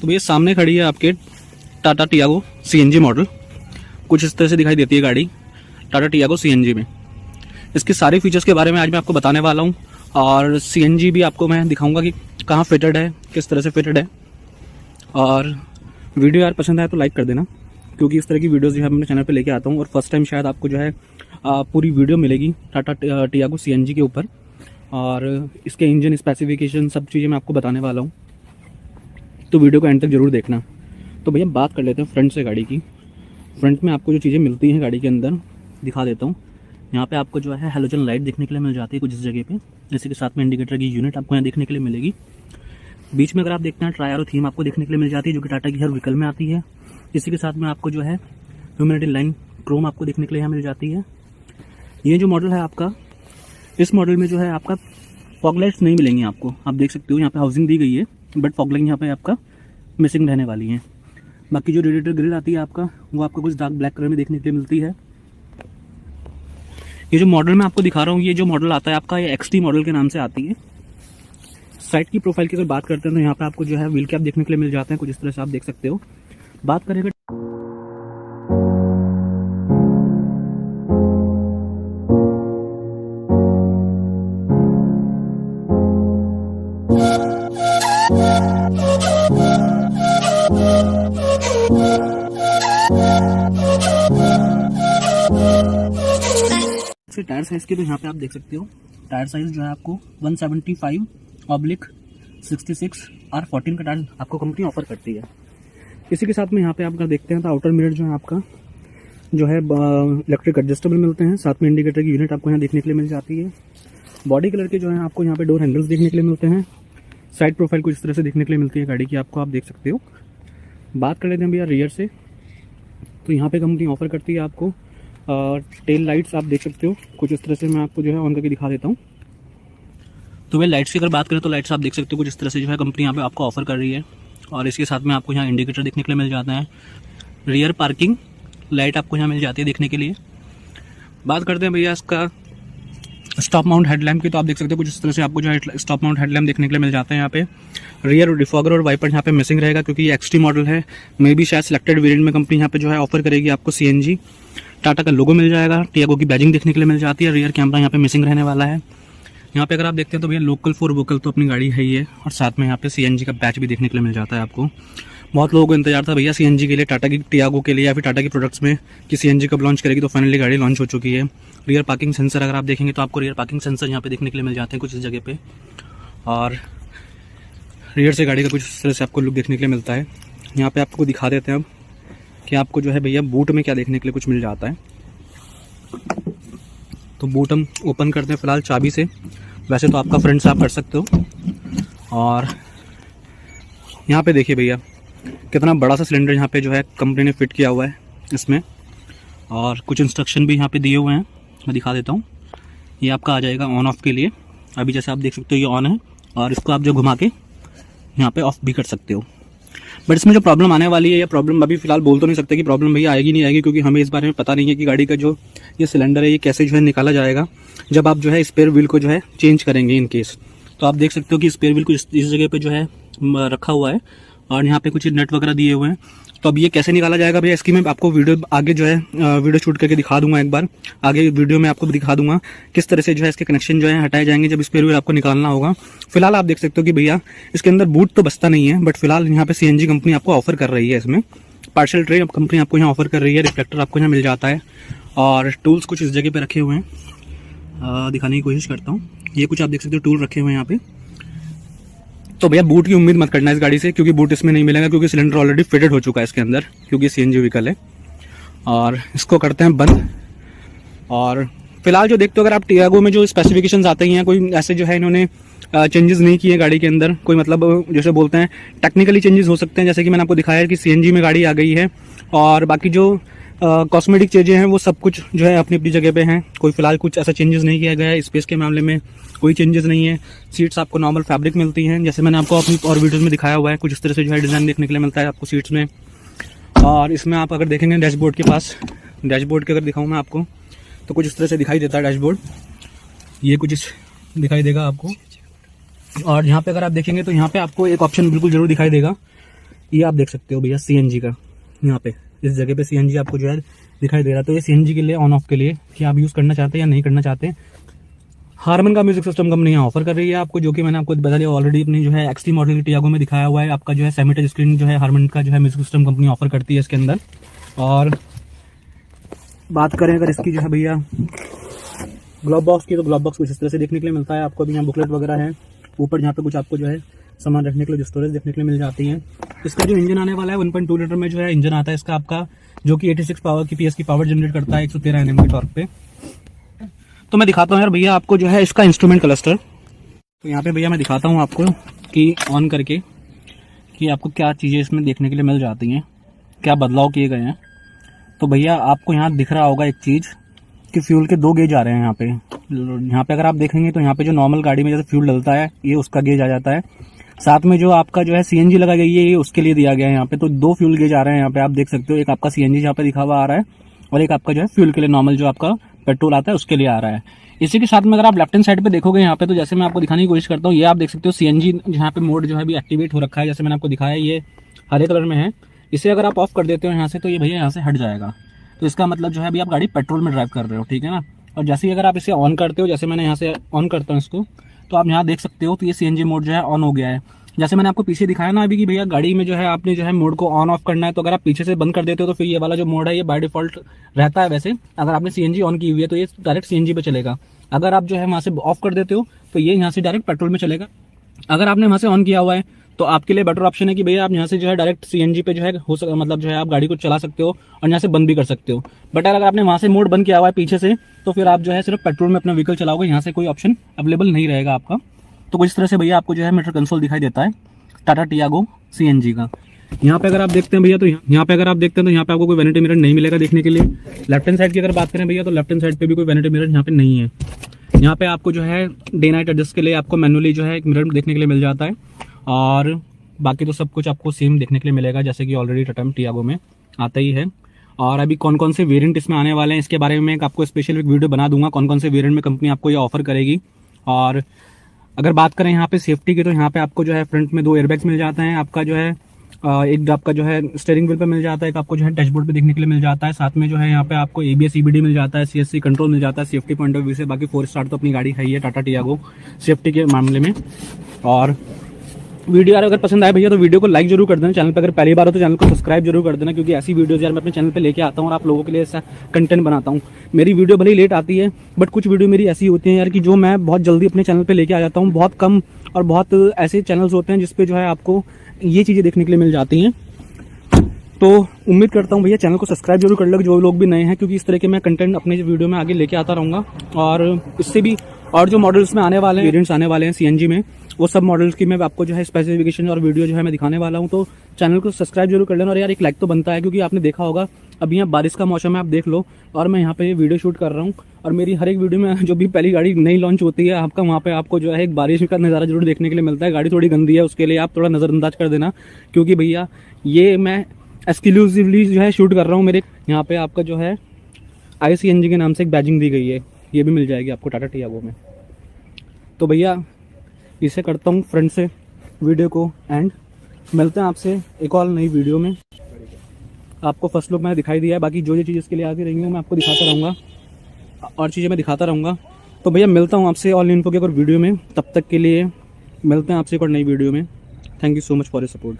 तो भैया, सामने खड़ी है आपके टाटा टियागो सीएनजी मॉडल। कुछ इस तरह से दिखाई देती है गाड़ी, टाटा टियागो सीएनजी में। इसके सारे फीचर्स के बारे में आज मैं आपको बताने वाला हूँ, और सीएनजी भी आपको मैं दिखाऊँगा कि कहाँ फिटेड है, किस तरह से फिटेड है। और वीडियो यार पसंद आए तो लाइक कर देना, क्योंकि इस तरह की वीडियोस जो है अपने चैनल पे लेके आता हूँ, और फ़र्स्ट टाइम शायद आपको जो है पूरी वीडियो मिलेगी टाटा टियागो सीएनजी के ऊपर। और इसके इंजन स्पेसिफिकेशन सब चीज़ें मैं आपको बताने वाला हूँ। तो वीडियो को एंड तक ज़रूर देखना। तो भैया, बात कर लेते हैं फ्रंट से गाड़ी की। फ्रंट में आपको जो चीज़ें मिलती हैं गाड़ी के अंदर, दिखा देता हूँ। यहाँ पे आपको जो है हेलोजन लाइट देखने के लिए मिल जाती है कुछ इस जगह पे। जैसे कि साथ में इंडिकेटर की यूनिट आपको यहाँ देखने के लिए मिलेगी। बीच में अगर आप देखते हैं ट्रायरो थीम आपको देखने के लिए मिल जाती है, जो कि टाटा की हर व्हीकल में आती है। इसी के साथ में आपको जो है ह्यूमिनिटी लाइन क्रोम आपको देखने के लिए यहाँ मिल जाती है। ये जो मॉडल है आपका, इस मॉडल में जो है आपका फॉगलाइट्स नहीं मिलेंगी आपको। आप देख सकते हो, यहाँ पर हाउसिंग दी गई है। बट फॉगलिंग यहाँ पे आपका मिसिंग रहने वाली है। बाकी जो रेडिएटर ग्रिल आती है आपका, वो आपको कुछ डार्क ब्लैक कलर में देखने के लिए मिलती है। ये जो मॉडल मैं आपको दिखा रहा हूँ, ये जो मॉडल आता है आपका, ये एक्सटी मॉडल के नाम से आती है। साइड की प्रोफ़ाइल की अगर बात करते हैं तो यहाँ पे आपको जो है व्हील कैप देखने के लिए मिल जाते हैं, कुछ इस तरह से आप देख सकते हो। बात करेंगे टायर साइज़ की तो यहाँ पे आप देख सकते हो। टायर साइज़ जो है आपको 175 seventy five oblique sixty six R fourteen का टायर आपको कंपनी ऑफ़र करती है। इसी के साथ में यहाँ पे आप अगर देखते हैं तो आउटर मिरर जो है आपका, जो है इलेक्ट्रिक एडजस्टेबल मिलते हैं। साथ में इंडिकेटर की यूनिट आपको यहाँ देखने के लिए मिल जाती है। बॉडी कलर के जो है आपको यहाँ पे डोर हैंडल्स देखने के लिए मिलते हैं। साइड प्रोफ़ाइल कुछ इस तरह से देखने के लिए मिलती है गाड़ी की, आपको आप देख सकते हो। बात कर लेते हैं भैया रियर से। तो यहाँ पे कंपनी ऑफ़र करती है आपको टेल लाइट्स आप देख सकते हो। कुछ इस तरह से मैं आपको जो है ऑन करके दिखा देता हूँ। तो भाई लाइट्स की अगर बात करें तो लाइट्स आप देख सकते हो, कुछ इस तरह से जो है कंपनी यहाँ पे आपको ऑफ़र कर रही है। और इसके साथ में आपको यहाँ इंडिकेटर देखने के लिए मिल जाता है। रियर पार्किंग लाइट आपको यहाँ मिल जाती है देखने के लिए। बात करते हैं भैया इसका स्टॉप माउंट हेडलैम्प की। तो आप देख सकते हो कुछ इस तरह से आपको जो है स्टॉप माउंट हेडलैम्प देखने के लिए मिल जाता है यहाँ पे। रियर डिफॉगर और वाइपर यहाँ पे मिसिंग रहेगा क्योंकि ये एक्सटी मॉडल है। मे बी शायद सिलेक्टेड वेरिएंट में कंपनी यहाँ पे जो है ऑफ़र करेगी आपको सीएनजी टाटा का लोगो मिल जाएगा, टियागो की बैजिंग देखने के लिए मिल जाती है रियर कैमरा यहाँ पे मिसिंग रहने वाला है। यहाँ पे अगर आप देखते हैं तो भैया लोकल फोर वोकल तो अपनी गाड़ी है ही है, और साथ में यहाँ पे सीएनजी का बैच भी देखने के लिए मिल जाता है आपको। बहुत लोगों को इंतज़ार था भैया सीएनजी के लिए, टाटा की, टियागो के लिए या फिर टाटा की प्रोडक्ट्स में कि सीएनजी कब लॉन्च करेगी तो फाइनली गाड़ी लॉन्च हो चुकी है। रियर पार्किंग सेंसर अगर आप देखेंगे तो आपको रियर पार्किंग सेंसर यहाँ पे देखने के लिए मिल जाते हैं कुछ इस जगह पे। और रियर से गाड़ी का कुछ इस तरह से आपको लुक देखने के लिए मिलता है। यहाँ पे आपको दिखा देते हैं अब कि आपको जो है भैया बूट में क्या देखने के लिए कुछ मिल जाता है। तो बूट हम ओपन करते हैं फ़िलहाल चाबी से। वैसे तो आपका फ्रंट साफ़ कर सकते हो। और यहाँ पे देखिए भैया, कितना बड़ा सा सिलेंडर यहाँ पे जो है कंपनी ने फिट किया हुआ है इसमें। और कुछ इंस्ट्रक्शन भी यहाँ पे दिए हुए हैं, मैं दिखा देता हूँ। ये आपका आ जाएगा ऑन ऑफ़ के लिए। अभी जैसे आप देख सकते हो ये ऑन है, और इसको आप जो घुमा के यहाँ पे ऑफ़ भी कर सकते हो। बट इसमें जो प्रॉब्लम आने वाली है, या प्रॉब्लम अभी फ़िलहाल बोल तो नहीं सकते कि प्रॉब्लम भैया आएगी नहीं आएगी, क्योंकि हमें इस बारे में पता नहीं है कि गाड़ी का जो ये सिलेंडर है, ये कैसे जो है निकाला जाएगा, जब आप जो है स्पेयर व्हील को जो है चेंज करेंगे इन केस तो आप देख सकते हो कि स्पेयर व्हील को इस जगह पर जो है रखा हुआ है, और यहाँ पे कुछ नेट वगैरह दिए हुए हैं। तो अब ये कैसे निकाला जाएगा भैया? इसकी मैं आपको वीडियो आगे जो है वीडियो शूट करके दिखा दूँगा एक बार। आगे वीडियो में आपको दिखा दूँगा किस तरह से जो है इसके कनेक्शन जो है हटाए जाएँगे, जब स्पेयर व्हील आपको निकालना होगा। फ़िलहाल आप देख सकते हो कि भैया, इसके अंदर बूट तो बसता नहीं है बट फ़िलहाल यहाँ पे सीएनजी कंपनी आपको ऑफ़र कर रही है इसमें। पार्सल ट्रे कंपनी आपको यहाँ ऑफ़र कर रही है रिफ्लेक्टर आपको यहाँ मिल जाता है। और टूल्स कुछ इस जगह पे रखे हुए हैं। दिखाने की कोशिश करता हूँ। ये कुछ आप देख सकते हो टूल रखे हुए हैं यहाँ पे। तो भैया बूट की उम्मीद मत करना इस गाड़ी से, क्योंकि बूट इसमें नहीं मिलेगा, क्योंकि सिलेंडर ऑलरेडी फिटेड हो चुका है इसके अंदर, क्योंकि सी व्हीकल है। और इसको करते हैं बंद। और फ़िलहाल जो देखते हो, अगर आप टियागो में जो स्पेसिफिकेशंस आते हैं कोई ऐसे जो है इन्होंने चेंजेस नहीं किए गाड़ी के अंदर, कोई मतलब जैसे बोलते हैं टेक्निकली चेंजेस हो सकते हैं, जैसे कि मैंने आपको दिखाया है कि सीएनजी में गाड़ी आ गई है। और बाकी जो कॉस्मेटिक चीज़ें हैं, वो सब कुछ जो है अपनी अपनी जगह पे हैं। कोई फ़िलहाल कुछ ऐसा चेंजेस नहीं किया गया है। स्पेस के मामले में कोई चेंजेस नहीं है। सीट्स आपको नॉर्मल फैब्रिक मिलती हैं। जैसे मैंने आपको अपनी और वीडियोज़ में दिखाया हुआ है, कुछ इस तरह से जो है डिज़ाइन देखने के लिए मिलता है आपको सीट्स में। और इसमें आप अगर देखेंगे डैशबोर्ड के पास डैशबोर्ड के अगर दिखाऊँ मैं आपको तो कुछ इस तरह से दिखाई देता है डैशबोर्ड ये कुछ दिखाई देगा आपको। और यहाँ पे अगर आप देखेंगे तो यहाँ पे आपको एक ऑप्शन बिल्कुल ज़रूर दिखाई देगा। ये आप देख सकते हो भैया सीएनजी का। यहाँ पे। इस जगह पे सीएनजी आपको जो है दिखाई दे रहा है। तो ये सीएनजी के लिए ऑन ऑफ़ के लिए कि आप यूज़ करना चाहते हैं या नहीं करना चाहते हारमन का म्यूज़िक सिस्टम कंपनी यहाँ ऑफ़र कर रही है आपको, जो कि मैंने आपको बता दिया ऑलरेडी अपनी जो है एक्सटी मॉडल टियागो में दिखाया हुआ है। आपका जो है सेमी स्क्रीन जो है हारमन का जो है म्यूज़िक सिस्टम कंपनी ऑफ़र करती है इसके अंदर। और बात करें अगर इसकी जो है भैया ग्लोब बॉक्स की तो ग्लोब बॉक्स कुछ इस तरह से देखने के लिए मिलता है। आपको अभी यहाँ बुकलेट वगैरह है। ऊपर जहाँ पे कुछ आपको जो है सामान रखने के लिए स्टोरेज देखने के लिए मिल जाती है। इसका जो इंजन आने वाला है 1.2 लीटर में जो है इंजन आता है इसका आपका, जो कि 86 पावर की पीएस की पावर जनरेट करता है 113 एनएम की टॉर्क पे। तो मैं दिखाता हूँ यार भैया आपको जो है इसका इंस्ट्रूमेंट क्लस्टर तो यहाँ पे भैया मैं दिखाता हूँ आपको कि ऑन करके कि आपको क्या चीज़ें इसमें देखने के लिए मिल जाती हैं, क्या बदलाव किए गए हैं। तो भैया आपको यहाँ दिख रहा होगा एक चीज़ कि फ्यूल के दो गेज आ रहे हैं यहाँ पे। यहाँ पे अगर आप देखेंगे तो यहाँ पे जो नॉर्मल गाड़ी में जैसे फ्यूल डलता है, ये उसका गेज आ जाता है। साथ में जो आपका जो है सीएनजी लगा गई है, ये उसके लिए दिया गया है यहाँ पे। तो दो फ्यूल गेज आ रहे हैं यहाँ पे, आप देख सकते हो। एक आपका सीएनजी यहाँ पे दिखा हुआ आ रहा है और एक आपका जो है फ्यूल के लिए नॉर्मल जो आपका पेट्रोल आता है, उसके लिए आ रहा है। इसी के साथ में अगर आप लेफ़्ट हैंड साइड पे देखोगे यहाँ पे तो जैसे मैं आपको दिखाने की कोशिश करता हूँ, ये आप देख सकते हो सीएनजी यहाँ पे मोड जो है एक्टिवेट हो रखा है, जैसे मैंने आपको दिखाया, ये हरे कलर में है। इसे अगर आप ऑफ़ कर देते हो यहाँ से तो ये भैया यहाँ से हट जाएगा। तो इसका मतलब जो है अभी आप गाड़ी पेट्रोल में ड्राइव कर रहे हो, ठीक है ना? और जैसे ही अगर आप इसे ऑन करते हो, जैसे मैंने यहाँ से ऑन करता हूँ इसको तो आप यहाँ देख सकते हो तो ये सीएनजी मोड जो है ऑन हो गया है। जैसे मैंने आपको पीछे दिखाया ना अभी कि भैया गाड़ी में जो है आपने जो है मोड को ऑन ऑफ़ करना है तो अगर आप पीछे से बंद कर देते हो तो फिर ये वाला जो मोड है ये बाय डिफ़ॉल्ट रहता है वैसे। अगर आपने सीएनजी ऑन की हुई है तो ये डायरेक्ट सीएनजी पे चलेगा। अगर आप जो है वहाँ से ऑफ़ कर देते हो तो ये यहाँ से डायरेक्ट पेट्रोल में चलेगा। अगर आपने वहाँ से ऑन किया हुआ है तो आपके लिए बेटर ऑप्शन है कि भैया आप यहाँ से जो है डायरेक्ट सीएनजी पे जो है हो सक मतलब जो है आप गाड़ी को चला सकते हो और यहाँ से बंद भी कर सकते हो। बट अगर आपने वहाँ से मोड बंद किया हुआ है पीछे से तो फिर आप जो है सिर्फ़ पेट्रोल में अपना व्हीकल चलाओगे, यहाँ से कोई ऑप्शन अवेलेबल नहीं रहेगा आपका। तो कुछ तरह से भैया आपको जो है मीटर कंसोल दिखाई देता है टाटा टियागो सीएनजी का। यहाँ पे अगर आप देखते हैं भैया तो यहाँ पे अगर आप देखते हैं तो यहाँ पे आपको कोई वैनिटी मिरर नहीं मिलेगा देखने के लिए। लेफ़्ट हैंड साइड की अगर बात करें भैया तो लेफ़्ट हैंड साइड पे भी कोई वैनिटी मिरर यहाँ पे नहीं है। यहाँ पे आपको जो है डे नाइट एडजस्ट के लिए आपको मैनुअली जो है एक मिरर देखने के लिए मिल जाता है। और बाकी तो सब कुछ आपको सेम देखने के लिए मिलेगा, जैसे कि ऑलरेडी टटम टियागो में आता ही है। और अभी कौन कौन से वेरिएंट इसमें आने वाले हैं, इसके बारे में आपको स्पेशल एक वीडियो बना दूँगा कौन कौन से वेरिएंट में कंपनी आपको ये ऑफ़र करेगी। और अगर बात करें यहाँ पे सेफ्टी की तो यहाँ पे आपको जो है फ्रंट में दो एयरबैग्स मिल जाते हैं। आपका जो है एक आपका जो है स्टेयरिंग व्हील पे मिल जाता है, एक आपको जो है डैशबोर्ड पे देखने के लिए मिल जाता है। साथ में जो है यहाँ पे आपको एबीएस ईबीडी मिल जाता है सीएससी कंट्रोल मिल जाता है सेफ्टी पॉइंट ऑफ़ व्यू से। बाकी फोर स्टार तो अपनी गाड़ी है ही है टाटा टियागो सेफ्टी के मामले में। और वीडियो यार अगर पसंद आए भैया तो वीडियो को लाइक ज़रूर कर देना चैनल पर अगर पहली बार हो तो चैनल को सब्सक्राइब ज़रूर कर देना, क्योंकि ऐसी वीडियोज़ यार मैं अपने चैनल पे लेके आता हूँ और आप लोगों के लिए ऐसा कंटेंट बनाता हूँ। मेरी वीडियो भले ही लेट आती है बट कुछ वीडियो मेरी ऐसी होती है यार कि जो मैं बहुत जल्दी अपने चैनल पर लेके आ जाता हूँ, बहुत कम और बहुत ऐसे चैनल्स होते हैं जिसपे जो है आपको ये चीज़ें देखने के लिए मिल जाती हैं। तो उम्मीद करता हूँ भैया चैनल को सब्सक्राइब ज़रूर कर लो, जो लोग भी नए हैं, क्योंकि इस तरह के मैं कंटेंट अपने वीडियो में आगे लेके आता रहूँगा। और इससे भी और जो मॉडल्स में आने वाले हैं वेरियंट्स आने वाले हैं सीएनजी में वो सब मॉडल्स की मैं आपको जो है स्पेसिफिकेशन और वीडियो जो है मैं दिखाने वाला हूँ तो चैनल को सब्सक्राइब ज़रूर कर लेना और यार एक लाइक तो बनता है, क्योंकि आपने देखा होगा अभी यहाँ बारिश का मौसम है, आप देख लो, और मैं यहाँ पे वीडियो शूट कर रहा हूँ, और मेरी हर एक वीडियो में जो भी पहली गाड़ी नई लॉन्च होती है, आपका वहाँ पे आपको जो है एक बारिश का नज़ारा ज़रूर देखने के लिए मिलता है, गाड़ी थोड़ी गंदी है, उसके लिए आप थोड़ा नज़रअंदाज कर देना, क्योंकि भैया ये मैं एक्सक्लूसिवली जो है शूट कर रहा हूँ, मेरे यहाँ पे आपका जो है आईसीएनजी के नाम से एक बैजिंग दी गई है, ये भी मिल जाएगी आपको टाटा टियागो में। तो भैया इसे करता हूँ फ्रेंड से वीडियो को एंड। मिलते हैं आपसे एक और नई वीडियो में। आपको फ़र्स्ट लुक मैंने दिखाई दिया है, बाकी जो जो चीज़ इसके लिए आती रहेंगी मैं आपको दिखाता रहूँगा। और चीज़ें मैं दिखाता रहूँगा। तो भैया, मिलता हूँ आपसे ऑल इन्फो एक और वीडियो में। तब तक के लिए मिलते हैं आपसे एक और नई वीडियो में। Thank you so much for your support